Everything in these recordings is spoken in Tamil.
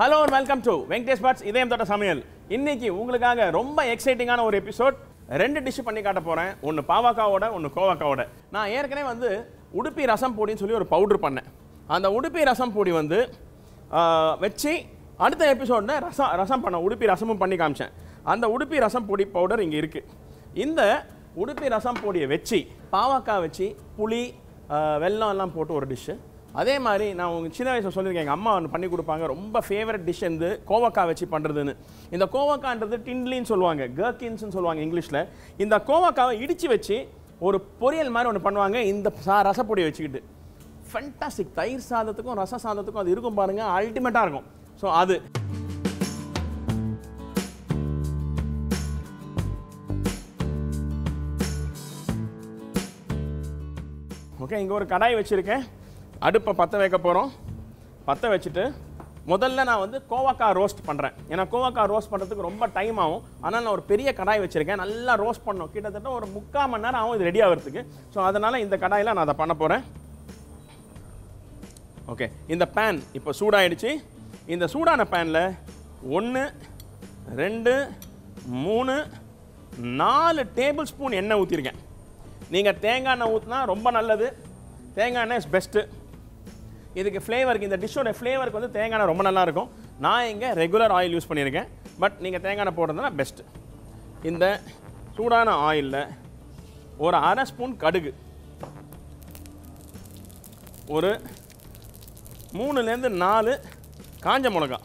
Hello welcome to Venkatesh Bhat's இதயம் தொட்ட சமையல் இன்னைக்கு உங்களுக்காக ரொம்ப எக்ஸைட்டிங்கான ஒரு எபிசோட் ரெண்டு டிஷ் பண்ணி காட்ட போகிறேன் ஒன்று பாவாக்காவோட ஒன்று கோவாக்காவோட நான் ஏற்கனவே வந்து உடுப்பி ரசம் பொடின்னு சொல்லி ஒரு பவுடர் பண்ணேன். அந்த உடுப்பி ரசம் பொடி வந்து வச்சு அடுத்த எபிசோடில் ரசம் ரசம் பண்ண உடுப்பி ரசமும் பண்ணி காமிச்சேன். அந்த உடுப்பி ரசம் பொடி பவுடர் இங்கே இருக்குது இந்த உடுப்பி ரசம் பொடியை வச்சு பாவக்காய் வச்சு புளி வெல்லம் எல்லாம் போட்டு ஒரு டிஷ்ஷு அதே மாதிரி நான் உங்கள் சின்ன வயசில் சொல்லியிருக்கேன் எங்கள் அம்மா ஒன்று பண்ணி கொடுப்பாங்க. ரொம்ப ஃபேவரட் டிஷ் வந்து கோவக்காய் வச்சு பண்ணுறதுன்னு இந்த கோவக்கான்றது டின்லின்னு சொல்லுவாங்க கர்கின்ஸ்னு சொல்லுவாங்க இங்கிலீஷில். இந்த கோவக்காவை இடித்து வச்சு ஒரு பொரியல் மாதிரி ஒன்று பண்ணுவாங்க இந்த சா ரசப்பொடியை வச்சுக்கிட்டு. ஃபென்டாஸ்டிக் தயிர் சாதத்துக்கும் ரச சாதத்துக்கும் அது இருக்கும் பாருங்கள் அல்டிமேட்டாக இருக்கும். ஸோ அது. ஓகே இங்கே ஒரு கடாய் வச்சுருக்கேன். அடுப்பை பற்ற வைக்க போகிறோம் பற்ற வச்சுட்டு முதல்ல நான் வந்து கோவக்காய் ரோஸ்ட் பண்ணுறேன் ஏன்னா கோவக்காய் ரோஸ்ட் பண்ணுறதுக்கு ரொம்ப டைம் ஆகும். ஆனால் நான் ஒரு பெரிய கடாய் வச்சுருக்கேன். நல்லா ரோஸ்ட் பண்ணணும். கிட்டத்தட்ட ஒரு முக்கால் மணி நேரம் ஆகும் இது ரெடி ஆகிறதுக்கு. ஸோ அதனால் இந்த கடாயில் நான் அதை பண்ண போகிறேன் ஓகே இந்த பேன் இப்போ சூடாகிடுச்சு இந்த சூடான பேனில் ஒன்று ரெண்டு மூணு நாலு டேபிள் ஸ்பூன் எண்ணெய் ஊற்றிருக்கேன் நீங்கள் தேங்காய் எண்ணெய் ஊற்றினா ரொம்ப நல்லது. தேங்காய் எண்ணெய் இஸ் பெஸ்ட்டு இதுக்கு ஃப்ளேவருக்கு இந்த டிஷ்ஷோட ஃப்ளேவருக்கு வந்து தேங்காய் ரொம்ப நல்லா இருக்கும் நான் இங்கே ரெகுலர் ஆயில் யூஸ் பண்ணியிருக்கேன். பட் நீங்கள் தேங்காய் எண்ணெய் போடுறதுனா பெஸ்ட்டு இந்த சூடான ஆயிலில் ஒரு அரை ஸ்பூன் கடுகு. ஒரு மூணுலேருந்து நாலு காஞ்ச மிளகா.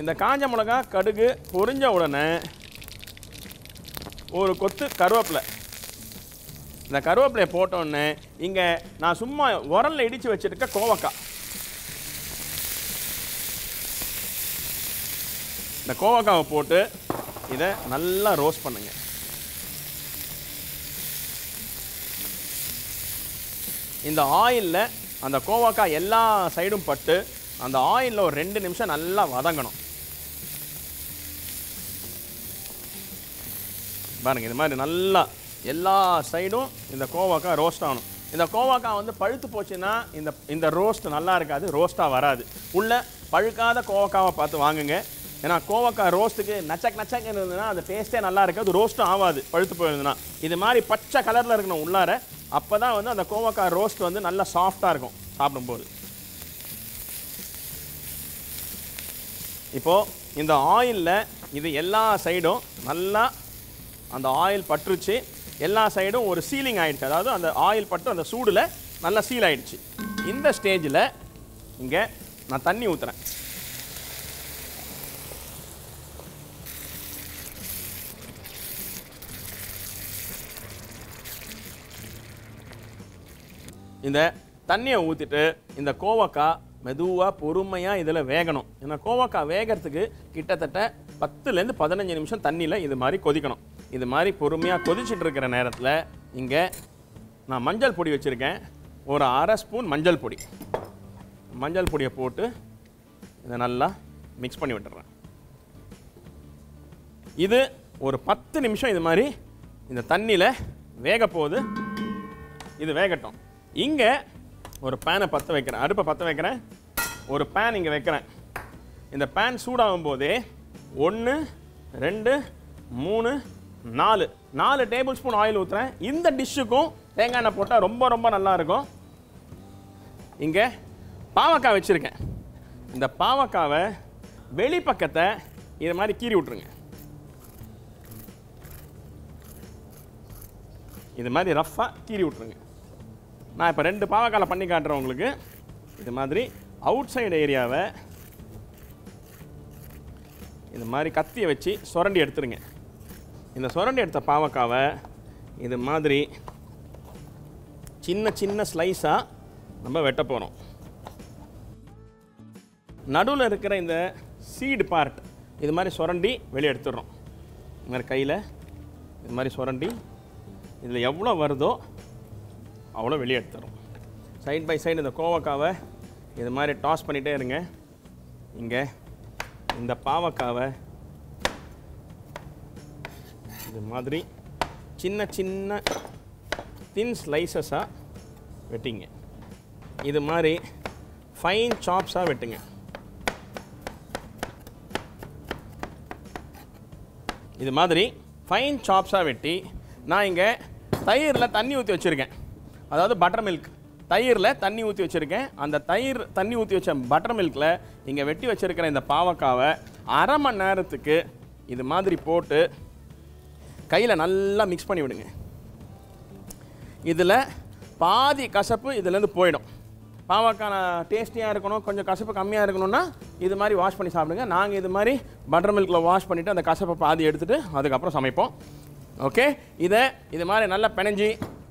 இந்த காஞ்ச மிளகா கடுகு பொரிஞ்ச உடனே ஒரு கொத்து கருவேப்பிலை. இந்த கருவேப்பிலையை போட்டோன்னு இங்கே நான் சும்மா உரல்ல இடித்து வச்சுருக்க கோவக்காய். இந்த கோவக்காவை போட்டு இதை நல்லா ரோஸ்ட் பண்ணுங்க. இந்த ஆயிலில் அந்த கோவக்காய் எல்லா சைடும் பட்டு அந்த ஆயிலில் ஒரு ரெண்டு நிமிஷம் நல்லா வதங்கணும். பாருங்கள் இது மாதிரி நல்லா எல்லா சைடும் இந்த கோவாக்கா ரோஸ்ட் ஆகணும். இந்த கோவாக்கா வந்து பழுத்து போச்சுன்னா இந்த இந்த ரோஸ்ட் நல்லா இருக்காது ரோஸ்ட்டாக வராது. உள்ளே பழுக்காத கோவக்காவை பார்த்து வாங்குங்க. ஏன்னா கோவக்காய் ரோஸ்ட்டுக்கு நச்சக் நச்சக் இருந்ததுன்னா அந்த டேஸ்ட்டே நல்லா இருக்காது ரோஸ்ட்டும் ஆகாது பழுத்து போயிருந்ததுன்னா. இது மாதிரி பச்சை கலரில் இருக்கணும் உள்ளார அப்போ தான் வந்து அந்த கோவக்காய் ரோஸ்ட் வந்து நல்லா சாஃப்டாக இருக்கும் சாப்பிடும்போது. இப்போது இந்த ஆயிலில் இது எல்லா சைடும் நல்லா அந்த ஆயில் பற்றுச்சு எல்லா சைடும் ஒரு சீலிங் ஆயிடுச்சு. அதாவது அந்த ஆயில் பட்டு அந்த சூடில் நல்லா சீல் ஆயிடுச்சு. இந்த ஸ்டேஜில் இங்கே நான் தண்ணி ஊற்றுறேன் இந்த தண்ணியை ஊற்றிட்டு இந்த கோவக்காய் மெதுவாக பொறுமையாக இதில் வேகணும். ஏன்னா கோவக்காய் வேகிறதுக்கு கிட்டத்தட்ட பத்துலேருந்து பதினஞ்சு நிமிஷம் தண்ணியில் இது மாதிரி கொதிக்கணும். இது மாதிரி பொறுமையாக கொதிச்சிட்டு இருக்கிற நேரத்தில் இங்கே நான் மஞ்சள் பொடி வச்சுருக்கேன். ஒரு அரை ஸ்பூன் மஞ்சள் பொடி. மஞ்சள் பொடியை போட்டு இதை நல்லா மிக்ஸ் பண்ணி விட்டுறேன். இது ஒரு பத்து நிமிஷம் இது மாதிரி இந்த தண்ணியில் வேக போகுது இது வேகட்டும். இங்கே ஒரு பேனை பற்ற வைக்கிறேன். அடுப்பை பற்ற வைக்கிறேன். ஒரு பேன் இங்கே வைக்கிறேன். இந்த பேன் சூடாகும் போதே ஒன்று ரெண்டு மூணு நாலு நாலு டேபிள் ஸ்பூன் ஆயில் ஊற்றுறேன் இந்த டிஷ்ஷுக்கும் தேங்காய் எண்ணெய் போட்டால் ரொம்ப ரொம்ப நல்லா இருக்கும். இங்கே பாவக்காய் வச்சுருக்கேன். இந்த பாவக்காவை வெளிப்பக்கத்தை இது மாதிரி கீறி விட்ருங்க இது மாதிரி ரஃப்பாக கீறி விட்ருங்க நான் இப்போ ரெண்டு பாவக்காயில் பண்ணி காட்டுறேன் உங்களுக்கு. இது மாதிரி அவுட் சைடு ஏரியாவை இது மாதிரி கத்தியை வச்சு சுரண்டி எடுத்துருங்க. இந்த சுரண்டி எடுத்த பாவக்காவை இது மாதிரி சின்ன சின்ன ஸ்லைஸாக நம்ம வெட்ட போகிறோம் நடுவில் இருக்கிற இந்த சீடு பார்ட் இது மாதிரி சுரண்டி வெளியே எடுத்துடுறோம். இது மாதிரி கையில் இது மாதிரி சுரண்டி இதில் எவ்வளோ வருதோ அவ்வளோ வெளியே எடுத்துடுறோம். சைட் பை சைடு இந்த கோவக்காவை இது மாதிரி டாஸ் பண்ணிகிட்டே இருங்க. இங்கே இந்த பாவக்காவை இது மாதிரி சின்ன சின்ன தின் ஸ்லைசஸாக வெட்டிங்க. இது மாதிரி ஃபைன் சாப்ஸாக வெட்டுங்க. இது மாதிரி ஃபைன் சாப்ஸாக வெட்டி நான் இங்கே தயிரில் தண்ணி ஊற்றி வச்சுருக்கேன். அதாவது பட்டர் மில்க் தயிரில் தண்ணி ஊற்றி வச்சுருக்கேன். அந்த தயிர் தண்ணி ஊற்றி வச்ச பட்டர் மில்கில் இங்கே வெட்டி வச்சுருக்கிற இந்த பாவக்காவை அரை மணி நேரத்துக்கு இது மாதிரி போட்டு கையில் நல்லா மிக்ஸ் பண்ணி விடுங்க. இதில் பாதி கசப்பு இதுலேருந்து போயிடும். பாவக்கான டேஸ்டியாக இருக்கணும் கொஞ்சம் கசப்பு கம்மியாக இருக்கணும்னா இது மாதிரி வாஷ் பண்ணி சாப்பிடுங்க. நாங்கள் இது மாதிரி பட்டர் மில்கில் வாஷ் பண்ணிவிட்டு அந்த கசப்பை பாதி எடுத்துகிட்டு அதுக்கப்புறம் சமைப்போம். ஓகே இதை இது மாதிரி நல்லா பிணைஞ்சி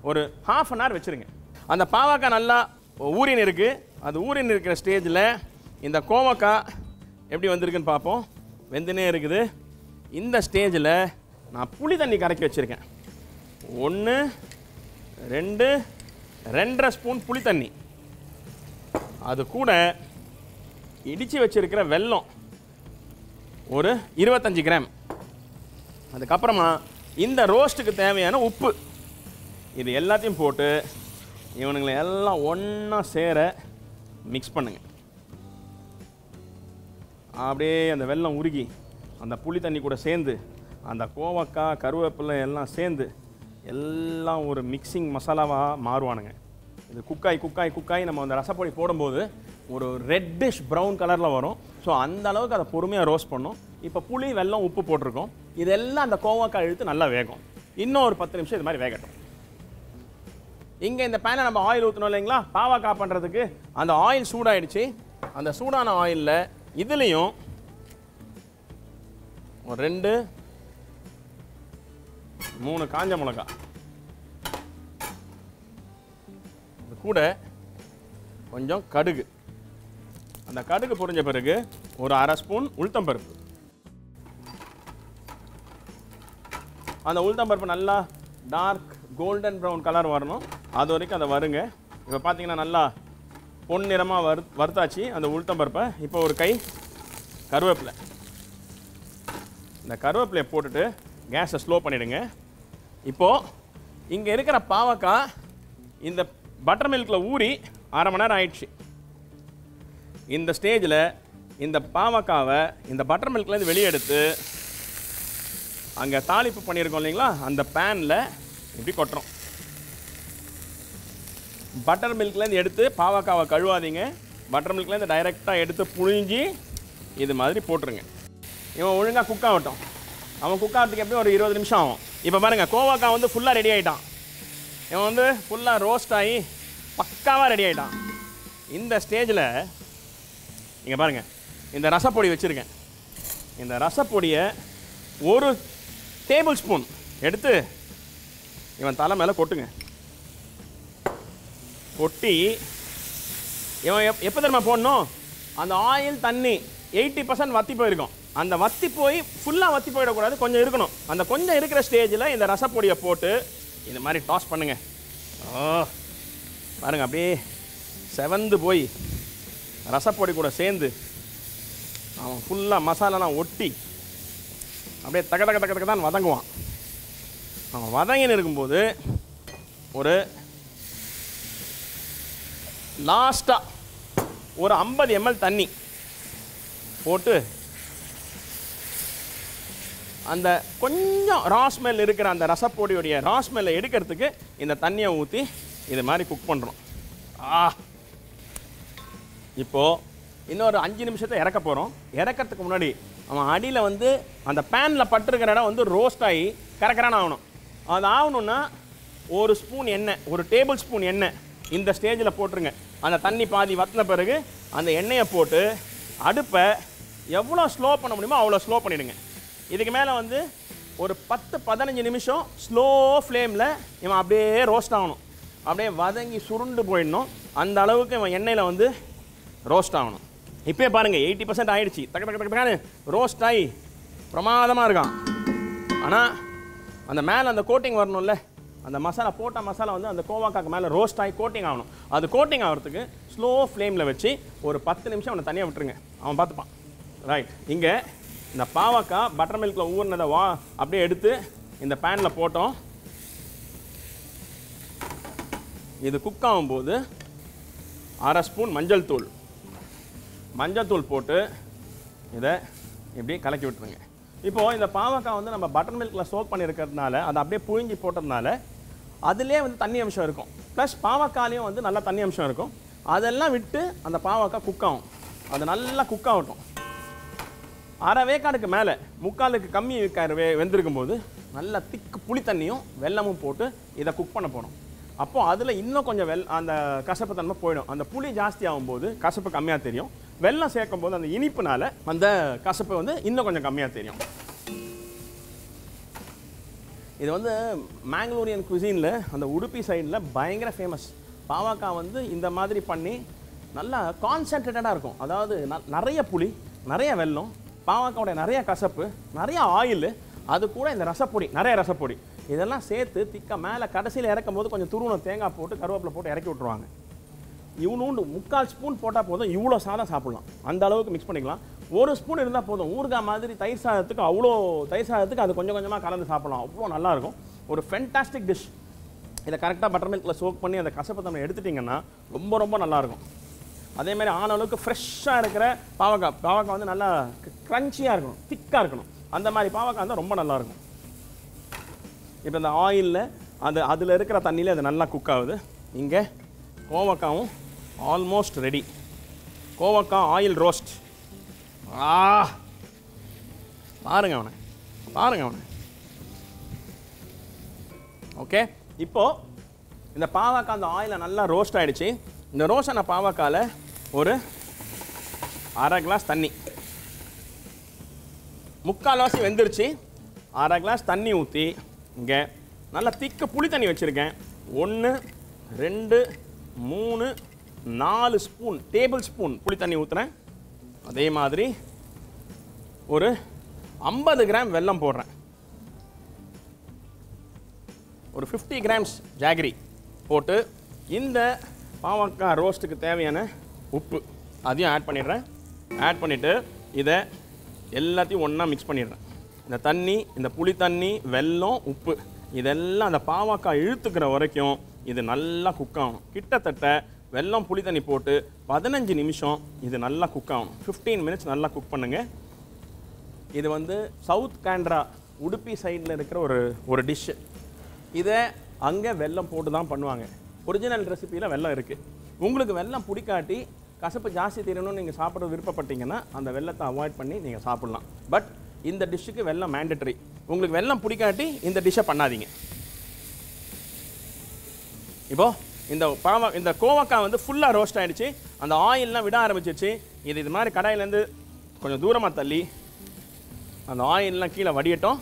ஒரு ஹாஃப் அன் ஹவர் வச்சுருங்க. அந்த பாவக்காய் நல்லா ஊரின் இருக்குது அது ஊரின் இருக்கிற ஸ்டேஜில் இந்த கோவக்காய் எப்படி வந்திருக்குன்னு பார்ப்போம். வெந்துனே இருக்குது. இந்த ஸ்டேஜில் நான் புளி தண்ணி கரைக்கி வச்சுருக்கேன். ஒன்று ரெண்டு ரெண்டரை ஸ்பூன் புளி தண்ணி. அது கூட இடித்து வச்சிருக்கிற வெல்லம் ஒரு இருபத்தஞ்சி கிராம். அதுக்கப்புறமா இந்த ரோஸ்ட்டுக்கு தேவையான உப்பு. இது எல்லாத்தையும் போட்டு இவனுங்களை எல்லாம் ஒன்றா சேர மிக்ஸ் பண்ணுங்க. அப்படியே அந்த வெல்லம் உருகி அந்த புளி தண்ணி கூட சேர்ந்து அந்த கோவக்காய் கருவேப்பிலை எல்லாம் சேர்ந்து எல்லாம் ஒரு மிக்சிங் மசாலாவாக மாறுவானுங்க. இது குக்காய் குக்காய் குக்காய் நம்ம அந்த ரசப்பொடி போடும்போது ஒரு ரெட்டிஷ் ப்ரௌன் கலரில் வரும். ஸோ அந்த அளவுக்கு அதை பொறுமையாக ரோஸ்ட் பண்ணும். இப்போ புளி வெல்லம் உப்பு போட்டிருக்கோம். இதெல்லாம் அந்த கோவக்காய் இழுத்து நல்லா வேகும். இன்னும் ஒரு பத்து நிமிஷம் இது மாதிரி வேகட்டும். இங்கே இந்த பேனை நம்ம ஆயில் ஊற்றணும் இல்லைங்களா? பாவக்காய் பண்ணுறதுக்கு அந்த ஆயில் சூடாயிடுச்சு. அந்த சூடான ஆயிலில் இதுலேயும் ஒரு ரெண்டு மூணு காஞ்ச மிளகா. இது கூட கொஞ்சம் கடுகு. அந்த கடுகு பொரிஞ்ச பிறகு ஒரு அரை ஸ்பூன் உளுத்தம்பருப்பு அந்த உளுத்தம்பருப்பு நல்லா டார்க் கோல்டன் ப்ரௌன் கலர் வரணும். அது வரைக்கும் அதை வருங்க இப்போ பார்த்தீங்கன்னா நல்லா பொன் நிறமாக வறு வறுத்தாச்சு அந்த உளுத்தம்பருப்பை இப்போ ஒரு கை கருவேப்பிலை. இந்த கருவேப்பிலையை போட்டுட்டு கேஸை ஸ்லோ பண்ணிவிடுங்க இப்போது இங்கே இருக்கிற பாவக்காய் இந்த பட்டர் மில்கில் ஊறி அரை மணி நேரம் ஆயிடுச்சு. இந்த ஸ்டேஜில் இந்த பாவக்காவை இந்த பட்டர் மில்க்லேருந்து வெளியே எடுத்து அங்கே தாளிப்பு பண்ணியிருக்கோம் இல்லைங்களா? அந்த பேனில் இப்படி கொட்டுறோம். பட்டர் மில்க்லேருந்து எடுத்து பாவக்காவை கழுவாதீங்க. பட்டர் மில்க்லேருந்து டைரெக்டாக எடுத்து புழிஞ்சி இது மாதிரி போட்டுருங்க. இவன் ஒழுங்காக குக் ஆகட்டும். அவன் குக் ஆகிறதுக்கு எப்படியும் ஒரு இருபது நிமிஷம் ஆகும். இப்போ பாருங்கள் கோவாக்கா வந்து ஃபுல்லாக ரெடி ஆகிட்டான் இவன் வந்து ஃபுல்லாக ரோஸ்ட் ஆகி பக்காவாக ரெடி ஆகிட்டான் இந்த ஸ்டேஜில் இங்கே பாருங்கள் இந்த ரசப்பொடி வச்சுருக்கேன். இந்த ரசப்பொடியை ஒரு டேபிள் ஸ்பூன் எடுத்து இவன் தலை மேலே கொட்டுங்க. கொட்டி இவன் எப் எப்போ தெரியுமா போடணும்? அந்த ஆயில் தண்ணி எயிட்டி பர்சன்ட் வத்தி போயிருக்கும். அந்த வத்தி போய் ஃபுல்லாக வத்தி போயிடக்கூடாது. கொஞ்சம் இருக்கணும். அந்த கொஞ்சம் இருக்கிற ஸ்டேஜில் இந்த ரசப்பொடியை போட்டு இந்த மாதிரி டாஸ் பண்ணுங்கள் ஓ பாருங்க அப்படியே செவந்து போய் ரசப்பொடி கூட சேர்ந்து அவன் ஃபுல்லாக மசாலாலாம் ஒட்டி அப்படியே தக தக்க தக்க தக்க தான் வதங்குவான். அவன் வதங்கின்னு இருக்கும்போது ஒரு லாஸ்ட்டாக ஒரு ஐம்பது எம்எல் தண்ணி போட்டு அந்த கொஞ்சம் ராஸ்மெல் இருக்கிற அந்த ரசப்பொடியுடைய ராஸ்மெல்லை எடுக்கிறதுக்கு இந்த தண்ணியை ஊற்றி இது மாதிரி குக் பண்ணுறோம் ஆ. இப்போது இன்னொரு அஞ்சு நிமிஷத்தை இறக்க போகிறோம் இறக்கிறதுக்கு முன்னாடி அவன் அடியில் வந்து அந்த பேனில் பட்டிருக்கிற இடம் வந்து ரோஸ்ட் ஆகி கரெக்டான ஆகணும். அது ஆகணும்னா ஒரு ஸ்பூன் எண்ணெய் ஒரு டேபிள் ஸ்பூன் எண்ணெய் இந்த ஸ்டேஜில் போட்டுருங்க. அந்த தண்ணி பாதி வத்தின பிறகு அந்த எண்ணெயை போட்டு அடுப்பை எவ்வளோ ஸ்லோ பண்ண முடியுமோ அவ்வளோ ஸ்லோ பண்ணிவிடுங்க இதுக்கு மேலே வந்து ஒரு பத்து பதினஞ்சு நிமிஷம் ஸ்லோ ஃப்ளேமில் இவன் அப்படியே ரோஸ்ட் ஆகணும். அப்படியே வதங்கி சுருண்டு போயிடணும். அந்த அளவுக்கு இவன் எண்ணெயில் வந்து ரோஸ்ட் ஆகணும். இப்போயே பாருங்கள் எயிட்டி பர்சன்ட் ஆகிடுச்சி டக்கு டக்கு டக்கு டக்குன்னு ரோஸ்ட் ஆகி பிரமாதமாக இருக்கான். ஆனால் அந்த மேலே அந்த கோட்டிங் வரணும்ல அந்த மசாலா போட்ட மசாலா வந்து அந்த கோவாக்காக்கு மேலே ரோஸ்ட் ஆகி கோட்டிங் ஆகணும். அது கோட்டிங் ஆகிறதுக்கு ஸ்லோ ஃப்ளேமில் வச்சு ஒரு பத்து நிமிஷம் அவனை தனியாக விட்டுருங்க. அவன் பார்த்துப்பான். ரைட் இங்கே இந்த பாவக்காய் பட்டர் மில்கில் ஊறினதை வா அப்படியே எடுத்து இந்த பேனில் போட்டோம். இது குக் ஆகும்போது அரை ஸ்பூன் மஞ்சள் தூள். மஞ்சள் தூள் போட்டு இதை இப்படி கலக்கி விட்டுருங்க. இப்போது இந்த பாவக்காய் வந்து நம்ம பட்டர் மில்கில் சோக் பண்ணியிருக்கிறதுனால அதை அப்படியே புழிஞ்சி போட்டதுனால அதிலே வந்து தண்ணி அம்சம் இருக்கும். ப்ளஸ் பாவக்காயிலையும் வந்து நல்லா தண்ணி அம்சம் இருக்கும். அதெல்லாம் விட்டு அந்த பாவக்காய் குக் ஆகும். அது நல்லா குக் ஆகட்டும். அரை வேக்காடுக்கு மேலே முக்காலுக்கு கம்மி வேக்காடு வே வெந்திருக்கும் போது நல்லா திக்கு புளி தண்ணியும் வெல்லமும் போட்டு இதை குக் பண்ண போகிறோம் அப்போது அதில் இன்னும் கொஞ்சம் வெல் அந்த கசப்பு தன்மை போயிடும். அந்த புளி ஜாஸ்தி ஆகும்போது கசப்பு கம்மியாக தெரியும். வெல்லம் சேர்க்கும் போது அந்த இனிப்புனால அந்த கசப்பு வந்து இன்னும் கொஞ்சம் கம்மியாக தெரியும். இது வந்து மேங்களூரியன் குசினில் அந்த உடுப்பி சைடில் பயங்கர ஃபேமஸ் பாவாக்கா வந்து இந்த மாதிரி பண்ணி நல்லா கான்சென்ட்ரேட்டடாக இருக்கும். அதாவது ந- நிறைய புளி நிறைய வெல்லம் பாவக்காயோட நிறைய கசப்பு நிறைய ஆயில் அது கூட இந்த ரசப்பொடி நிறைய ரசப்பொடி. இதெல்லாம் சேர்த்து திக்க மேலே கடைசியில் இறக்கும் போது கொஞ்சம் துருவணம் தேங்காய் போட்டு கருவேப்பிலை போட்டு இறக்கி விட்ருவாங்க இவ்வளோண்டு முக்கால் ஸ்பூன் போட்டால் போதும் இவ்வளோ சாதம் சாப்பிடலாம். அந்த அளவுக்கு மிக்ஸ் பண்ணிக்கலாம். ஒரு ஸ்பூன் இருந்தால் போதும் ஊறுகாய் மாதிரி தயிர் சாதத்துக்கு அவ்வளோ தயிர் சாதத்துக்கு அது கொஞ்சம் கொஞ்சமாக கலந்து சாப்பிடலாம். அவ்வளோ நல்லாயிருக்கும் ஒரு ஃபென்டாஸ்டிக் டிஷ் இதை கரெக்டாக பட்டர் மில்கில் சோக் பண்ணி அந்த கசப்பு தன்மை எடுத்துட்டிங்கன்னா ரொம்ப ரொம்ப நல்லாயிருக்கும் அதே மாதிரி ஆன அளவுக்கு ஃப்ரெஷ்ஷாக இருக்கிற பாவக்காய். பாவக்காய் வந்து நல்லா க்ரன்ச்சியாக இருக்கணும் திக்காக இருக்கணும். அந்த மாதிரி பாவக்காய் வந்து ரொம்ப நல்லாயிருக்கும் இப்போ இந்த ஆயிலில் அது அதில் இருக்கிற தண்ணியில் அது நல்லா குக் ஆகுது. இங்கே கோவக்காவும் ஆல்மோஸ்ட் ரெடி கோவக்காய் ஆயில் ரோஸ்ட் ஆ பாருங்க அவனை பாருங்க அவனை. ஓகே இப்போது இந்த பாவக்காய் அந்த ஆயிலை நல்லா ரோஸ்ட் ஆகிடுச்சு இந்த ரோஸ்ட் பாவக்காயில் ஒரு அரை கிளாஸ் தண்ணி. முக்கால்வாசி வெந்துருச்சு. அரை கிளாஸ் தண்ணி ஊற்றி இங்கே நல்லா திக்க புளி தண்ணி வச்சுருக்கேன். ஒன்று ரெண்டு மூணு நாலு ஸ்பூன் டேபிள் ஸ்பூன் புளி தண்ணி ஊற்றுறேன் அதே மாதிரி ஒரு ஐம்பது கிராம் வெல்லம் போடுறேன். ஒரு 50 கிராம்ஸ் ஜாகிரி போட்டு இந்த பாவக்காய் ரோஸ்ட்டுக்கு தேவையான உப்பு அதையும் ஆட் பண்ணிடுறேன். ஆட் பண்ணிவிட்டு இதை எல்லாத்தையும் ஒன்றா மிக்ஸ் பண்ணிடுறேன். இந்த தண்ணி இந்த புளி தண்ணி வெல்லம் உப்பு இதெல்லாம் அந்த பாவக்காய் இழுத்துக்கிற வரைக்கும் இது நல்லா குக் ஆகணும். கிட்டத்தட்ட வெல்லம் புளி தண்ணி போட்டு பதினஞ்சு நிமிஷம் இது நல்லா குக் ஆகணும். 15 மினிட்ஸ் நல்லா குக் பண்ணுங்கள் இது வந்து சவுத் கேண்ட்ரா உடுப்பி சைடில் இருக்கிற ஒரு ஒரு டிஷ்ஷு இதை அங்கே வெல்லம் போட்டு தான் பண்ணுவாங்க. ஒரிஜினல் ரெசிப்பியில் வெல்லம் இருக்குது உங்களுக்கு வெல்லம் பிடிக்காட்டி கசப்பு ஜாஸ்தி தெரியணும்னு நீங்கள் சாப்பிட விருப்பப்பட்டீங்கன்னா அந்த வெல்லத்தை அவாய்ட் பண்ணி நீங்கள் சாப்பிட்லாம். பட் இந்த டிஷ்ஷுக்கு வெள்ளம் மேண்டட்ரி உங்களுக்கு வெல்லம் பிடிக்காட்டி இந்த டிஷ்ஷை பண்ணாதீங்க. இப்போ இந்த பாவ இந்த கோவக்காய் வந்து ஃபுல்லாக ரோஸ்ட் ஆகிடுச்சு அந்த ஆயில்லாம் விட ஆரம்பிச்சிருச்சு. இது இது மாதிரி கடாயிலேருந்து கொஞ்சம் தூரமாக தள்ளி அந்த ஆயில்லாம் கீழே வடியட்டும்.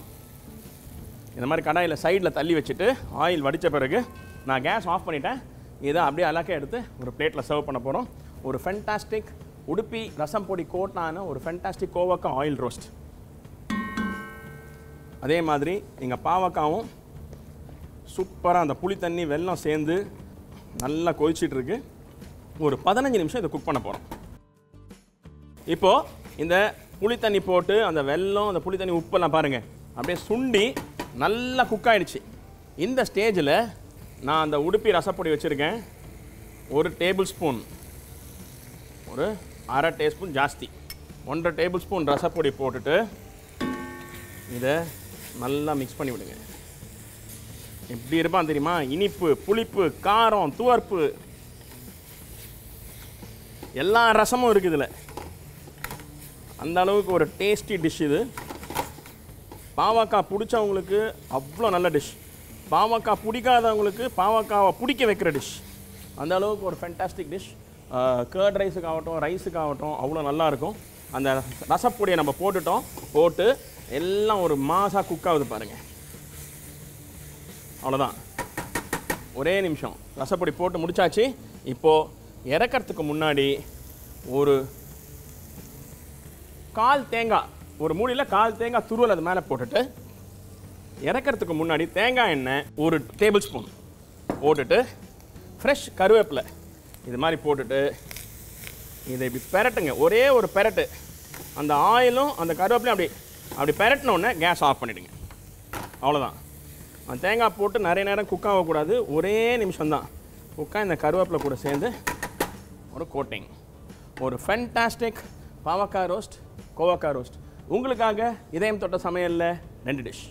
இந்த மாதிரி கடாயில் சைடில் தள்ளி வச்சுட்டு ஆயில் வடித்த பிறகு நான் கேஸ் ஆஃப் பண்ணிட்டேன். இதை அப்படியே அழகாக எடுத்து ஒரு பிளேட்டில் சர்வ் பண்ண போகிறோம் ஒரு ஃபென்டாஸ்டிக் உடுப்பி ரசம் பொடி கோட்டான ஒரு ஃபென்டாஸ்டிக் கோவக்காய் ஆயில் ரோஸ்ட் அதே மாதிரி எங்கள் பாவக்காவும் சூப்பராக அந்த புளி தண்ணி வெல்லம் சேர்ந்து நல்லா கொதிச்சிட்டு இருக்கு. ஒரு பதினஞ்சு நிமிஷம் இதை குக் பண்ண போகிறோம் இப்போது இந்த புளி தண்ணி போட்டு அந்த வெல்லம் அந்த புளி தண்ணி உப்பெல்லாம் பாருங்கள் அப்படியே சுண்டி நல்லா குக் ஆகிடுச்சு இந்த ஸ்டேஜில் நான் அந்த உடுப்பி ரசப்பொடி வச்சுருக்கேன். ஒரு டேபிள் ஸ்பூன் ஒரு அரை டேஸ்பூன் ஜாஸ்தி. ஒன்றரை டேபிள் ஸ்பூன் ரசப்பொடி போட்டுட்டு இதை நல்லா மிக்ஸ் பண்ணி விடுங்க. எப்படி இருப்பான் தெரியுமா? இனிப்பு புளிப்பு காரம் துவர்ப்பு. எல்லா ரசமும் இருக்குது இதில். அந்த அளவுக்கு ஒரு டேஸ்டி டிஷ் இது. பாவாக்காய் பிடிச்சவங்களுக்கு அவ்வளோ நல்ல டிஷ் பாவக்காய் பிடிக்காதவங்களுக்கு பாவக்காவை பிடிக்க வைக்கிற டிஷ் அந்த அளவுக்கு ஒரு ஃபென்டாஸ்டிக் டிஷ் கேர்ட் ரைஸுக்கு ஆகட்டும் ரைஸுக்கு ஆகட்டும் அவ்வளோ நல்லாயிருக்கும் அந்த ரசப்பொடியை நம்ம போட்டுட்டோம். போட்டு எல்லாம் ஒரு மாசாக குக் ஆகுது பாருங்கள் அவ்வளோதான். ஒரே நிமிஷம். ரசப்பொடி போட்டு முடிச்சாச்சு. இப்போது இறக்கறதுக்கு முன்னாடி ஒரு கால் தேங்காய் ஒரு மூடியில் கால் தேங்காய் துருவல் அது மேலே போட்டுட்டு இறக்கறதுக்கு முன்னாடி தேங்காய் எண்ணெய் ஒரு டேபிள் ஸ்பூன் போட்டுட்டு ஃப்ரெஷ் கருவேப்பிலை. இது மாதிரி போட்டுட்டு இதை இப்படி பெரட்டுங்க. ஒரே ஒரு பெரட்டு. அந்த ஆயிலும் அந்த கருவேப்பிலையும் அப்படி அப்படி பெரட்டினோடனே கேஸ் ஆஃப் பண்ணிவிடுங்க அவ்வளோதான் அந்த தேங்காய் போட்டு நிறைய நேரம் குக் ஆகக்கூடாது. ஒரே நிமிஷம்தான். குக்காக இந்த கருவேப்பிலை கூட சேர்ந்து ஒரு கோட்டிங் ஒரு ஃபென்டாஸ்டிக் பாவக்காய் ரோஸ்ட் கோவக்காய் ரோஸ்ட் உங்களுக்காக இதயம் தொட்ட சமையலில் ரெண்டு டிஷ்